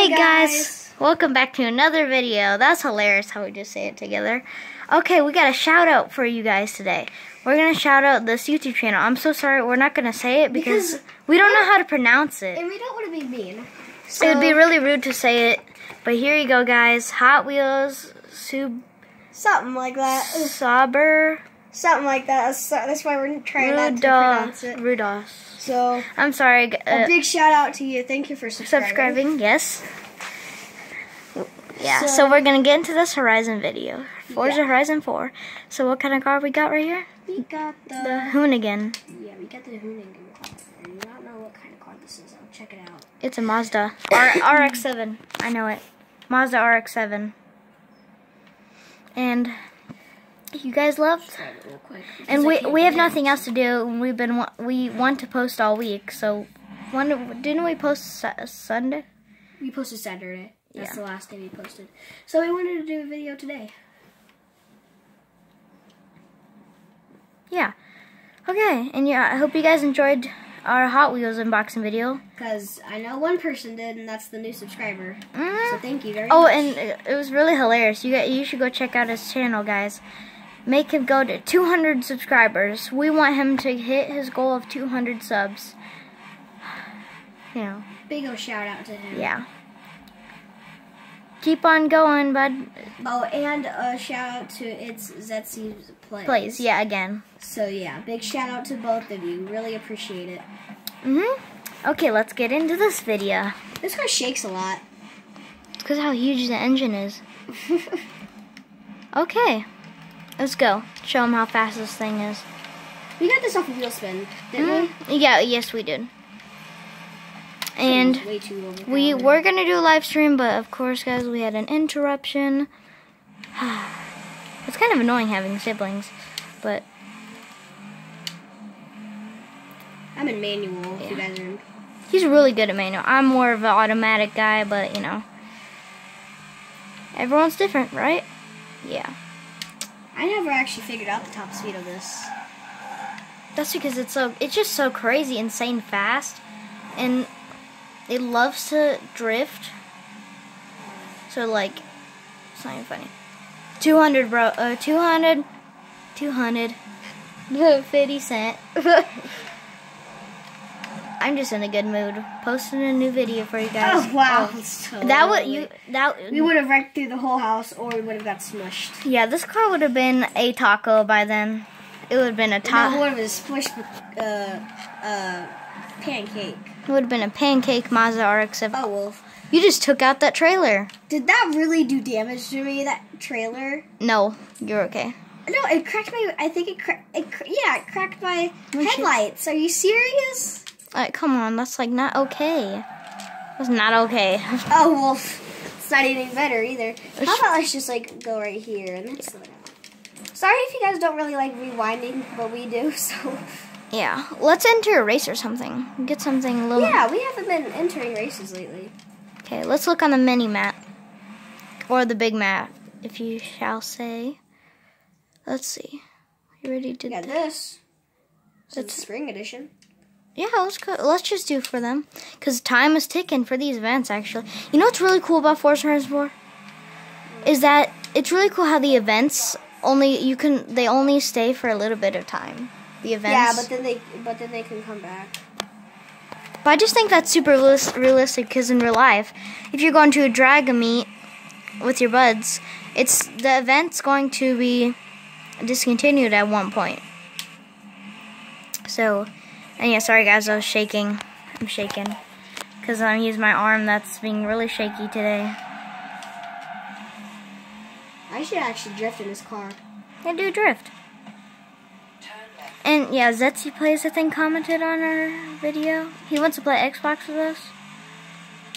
Hey guys. welcome back to another video. That's hilarious how we just say it together. Okay, we got a shout out for you guys today. We're gonna shout out this YouTube channel. I'm so sorry, we're not gonna say it because, Because we don't know how to pronounce it. And we don't want to be mean. it would be really rude to say it. But here you go, guys. Hot Wheels Sub Something like that. Saber Something like that. That's, why we're trying not to pronounce Rudolph. it. Rudolph. So, I'm sorry. g- a Uh, big shout out to you. Thank you for subscribing. subscribing, yes. Yeah, so, So- we're gonna get into this Horizon video. Forza Yeah. Horizon 4. So what kind of car we got right here? We got the, The Hoonigan. yeah, we got the Hoonigan car. And you don't know what kind of car this is. I'll check it out. It's a Mazda. R- RX-7. I know it. Mazda RX-7. And you guys loved? Real quick. And we we have nothing else to do. and We've been we want to post all week. So when didn't we post Sunday? We posted Saturday. That's Yeah. the last day we posted. So we wanted to do a video today. Yeah. Okay. And yeah, I hope you guys enjoyed our Hot Wheels unboxing video. Because I know one person did, and that's the new subscriber. So Mhm. thank you very Oh, much. Oh, and it it was really hilarious. You got, you should go check out his channel, guys. Make him go to 200 subscribers. We want him to hit his goal of 200 subs. You know, Big ol' shout out to him. yeah. Keep on going, bud. Oh, and a shout out to it's Zetsy's Plays. Please, yeah, again. So yeah, big shout out to both of you. Really appreciate it. Mm-hmm. Okay, let's get into this video. This car shakes a lot. It's because how huge the engine is. Okay, let's go. Show them how fast this thing is. we got this off of Wheelspin, didn't Mhm. Yeah, yes, we did. And It was way too overpowered. we were gonna do a live stream, but of course, guys, we had an interruption. it's kind of annoying having siblings, but I'm in manual. If you guys are. He's really good at manual. I'm more of an automatic guy, but you know, everyone's different, right? Yeah. I never actually figured out the top speed of this. That's because it's so it's just so crazy, insane fast, and it loves to drift. So like, it's not even funny. Two hundred, bro. Uh, 200, 200, 50 cent. I'm just in a good mood. Posting a new video for you guys. Oh wow! So That would you that We would have wrecked through the whole house, or we would have got smushed. yeah. This car would have been a taco by then. It would have been a taco. would have been smushed. Uh, uh, pancake. It would have been a pancake Mazda RX-7. Oh well. You just took out that trailer. Did that really do damage to me? That trailer? No, you're okay. No, it cracked my. I think it cracked. It, cr- yeah, it cracked my headlights. Are you serious? Like, come on, that's like not okay. That's not okay. Oh well, it's not any better either. How about let's just like go right here and then down. Sorry if you guys don't really like rewinding, but we do. So yeah, let's enter a race or something. Get something a little. yeah, we haven't been entering races lately. Okay, let's look on the mini map or the big map, if you shall say. Let's see. You ready to? We got this. It's That's- spring edition. Yeah, let's go. Let's just do for them, cause time is ticking for these events. Actually, you know what's really cool about Forza Horizon 4? Is that it's really cool how the events only you can they only stay for a little bit of time. The events. Yeah, but then they but then they can come back. But I just think that's super realistic because in real life, if you're going to a drag meet with your buds, it's the event's going to be discontinued at one point. So, and yeah, sorry guys, I was shaking. I'm shaking because I'm using my arm that's being really shaky today. I should actually drift in this car. I do drift. And yeah, Zetsy Plays, I think, commented on our video. He wants to play Xbox with us.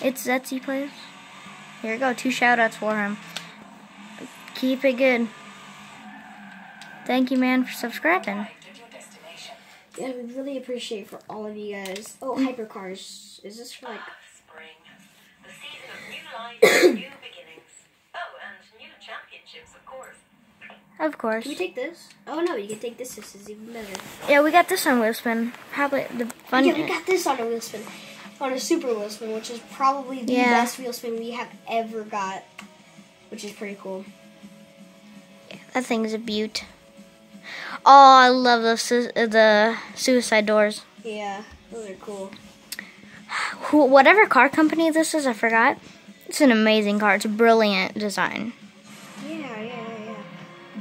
It's Zetsy Plays. Here we go, two shout outs for him. Keep it good. Thank you, man, for subscribing. Yeah, would really appreciate for all of you guys. Oh, hmm. hypercars. Is this for like? Ah, spring. The season of new life and new beginnings. Oh, and new championships, of course. Of course. Can we take this? Oh no, you can take this. This is even better. Yeah, we got this on Wheelspin. Probably the fun. Yeah, we got this on a wheel spin. on a super wheel spin, which is probably the Yeah. best wheel spin we have ever got, which is pretty cool. That thing's a beaut. Oh, I love the su- the suicide doors. Yeah, those are cool. Who, whatever car company this is, I forgot. It's an amazing car. It's a brilliant design. Yeah, yeah, yeah.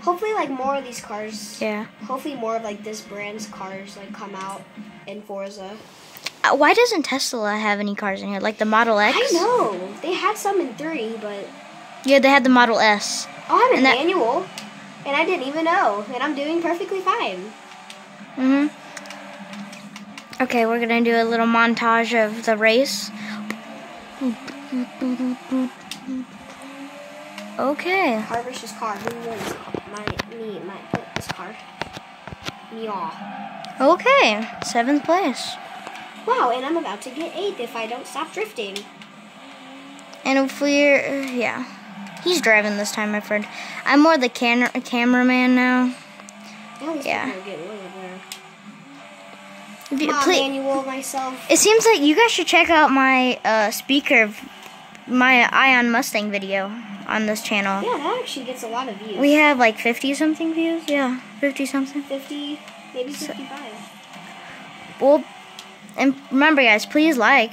Hopefully, like more of these cars. Yeah. Hopefully, more of like this brand's cars like come out in Forza. Uh, why doesn't Tesla have any cars in here? Like the Model X? I know they had some in three, but Yeah, they had the Model S. oh, I'm in And that- manual, and I didn't even know, and I'm doing perfectly fine. hmm Okay, we're gonna do a little montage of the race. Okay. Car versus car. Who wins? My me, my this car. Yeah. Okay. Seventh place. Wow, and I'm about to get eighth if I don't stop drifting. And if we're yeah, he's driving this time, my friend. I'm more the can- cameraman now. Yeah. Get there. You- Come on, please- manual myself. It seems like you guys should check out my uh, speaker, my Ion Mustang video on this channel. Yeah, that actually gets a lot of views. We have like 50 something views. Yeah, 50 something. 50, maybe 55. Well, and remember, guys, please like.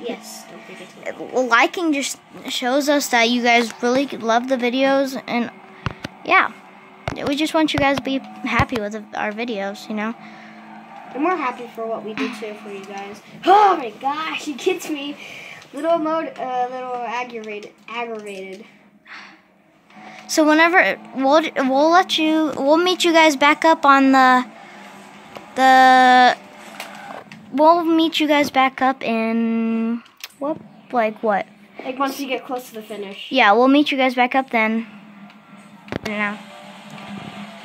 Yes, don't forget to. Well, Liking just shows us that you guys really love the videos, and yeah, we just want you guys to be happy with our videos. You know. And we're happy for what we do too for you guys. Oh my gosh, it gets me little mode, uh, little aggravated, aggravated. So whenever we'll we'll let you we'll meet you guys back up on the the we'll meet you guys back up in what like what? Like once you get close to the finish. Yeah, we'll meet you guys back up then. I don't know.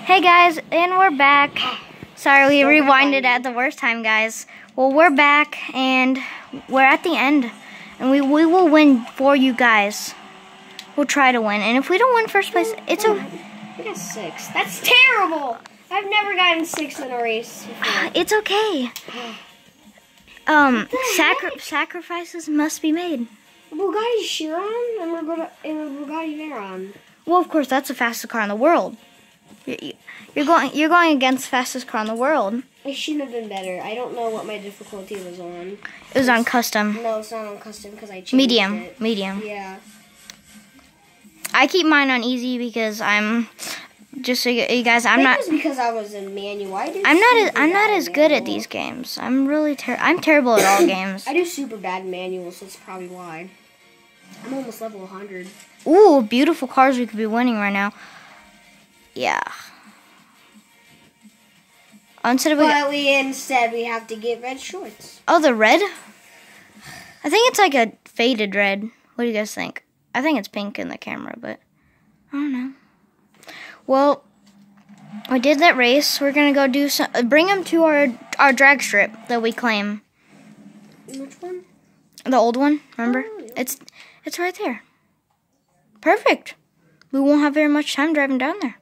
Hey guys, and we're back. Oh, Sorry we rewinded at the worst time, guys. Well, we're back and we're at the end, and we we will win for you guys. We'll try to win, and if we don't win first place, it's a We got six. That's terrible. I've never gotten six in a race before. It's okay. Oh. Um, sacri- sacrifices must be made. Bugatti Chiron and Bugatti, and a Bugatti Veyron. Well, of course, that's the fastest car in the world. You- You're going. You're going against fastest car in the world. I shouldn't have been better. I don't know what my difficulty was on. It was on custom, No, it's not on custom because I changed medium, it. medium. Yeah. I keep mine on easy because I'm just so you you guys. I'm not. because I was in manual. I I'm not. As, I'm not as good at these games. I'm really. Ter- I'm terrible at all games. I do super bad manual, so that's probably why. I'm almost level 100. Ooh, beautiful cars we could be winning right now. Yeah. Instead of But we instead we have to get red shorts. Oh, the red? I think it's like a faded red. What do you guys think? I think it's pink in the camera, but I don't know. Well, we did that race. We're gonna go do some. uh, Bring them to our our drag strip that we claim. Which one? The old one, remember? Oh, yeah. It's it's right there. Perfect. We won't have very much time driving down there.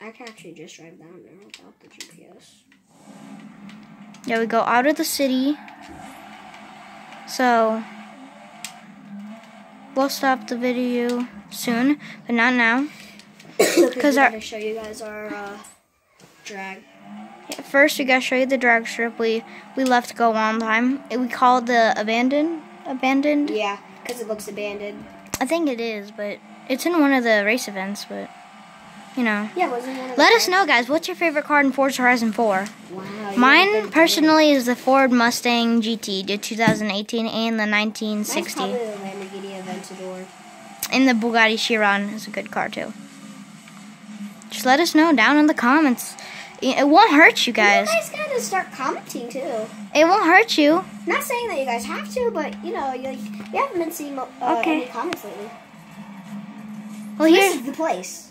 I can actually just drive down there without the GPS. Yeah, we go out of the city. So we'll stop the video soon, but not now. Because our- I'm gonna show you guys our uh, drag. Yeah, First, we gotta show you the drag strip we we left go on time. We call it the abandoned. Abandoned. Yeah, because it looks abandoned. I think it is, but it's in one of the race events. But you know, Yeah, wasn't one let us know, guys. What's your favorite car in Forza Horizon 4? Wow. Mine personally is the Ford Mustang GT, the 2018 and the player. Mine's 1960. probably the Lamborghini Aventador. And the Bugatti Chiron is a good car too. Just let us know down in the comments. It won't hurt you guys. You guys gotta start commenting too. It won't hurt you. Not saying that you guys have to, but you know, you, like, you haven't been seeing uh, Okay. any comments lately. Well, this here, is the place.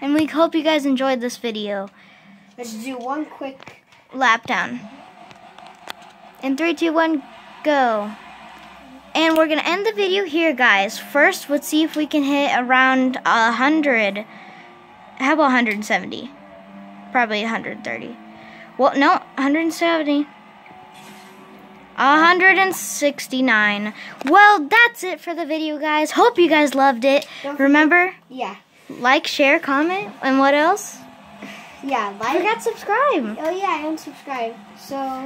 and we hope you guys enjoyed this video. Let's do one quick. Lap down. In three, two, one, go. And we're gonna end the video here, guys. First, let's see if we can hit around a hundred. How about 170? Probably 130. Well, no, 170. 169. Well, that's it for the video, guys. Hope you guys loved it. Don't forget- Remember, Yeah. like, share, comment, and what else? Yeah. Like. forgot subscribe. Oh yeah, and subscribe. So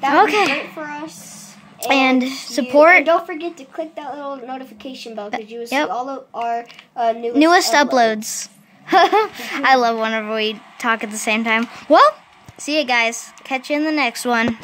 that Okay. be great for us. And support- and don't forget to click that little notification bell because you will Yep. see all of our uh, newest, Newest uploads. uploads. I love whenever we talk at the same time. Well, see you guys. Catch you in the next one.